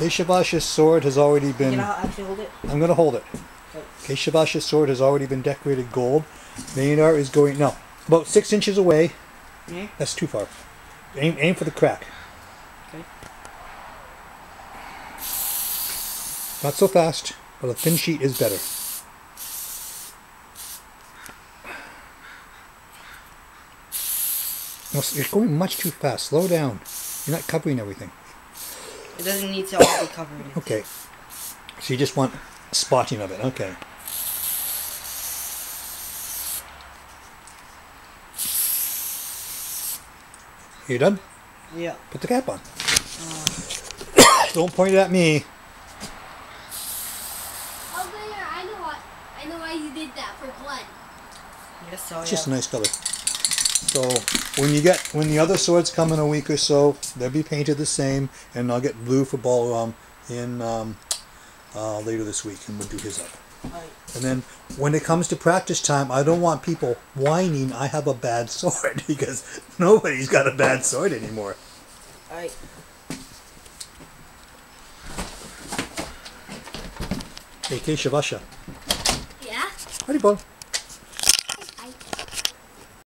Keshavasha's sword has already been. actually hold it? I'm gonna hold it. Oh. Okay. Keshavasha's sword has already been decorated gold. Maynard is going no, about six inches away. Yeah. That's too far. Aim, aim for the crack. Okay. Not so fast, but a thin sheet is better. No, you're going much too fast. Slow down. You're not covering everything. It doesn't need to all be covered. Okay. So you just want spotting of it. Okay. You done? Yeah. Put the cap on. Uh, Don't point it at me. Oh, there, I know what. I know why you did that for blood. yes, so It's just a nice color. So when you get when the other swords come in a week or so, they'll be painted the same, and I'll get blue for Balaram in um, uh, later this week, and we'll do his up. Alright. And then when it comes to practice time, I don't want people whining I have a bad sword because nobody's got a bad sword anymore. Alright. Hey, Keshavasha. Yeah? Howdy, bud.